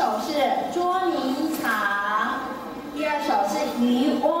首是捉迷藏，第二首是渔翁。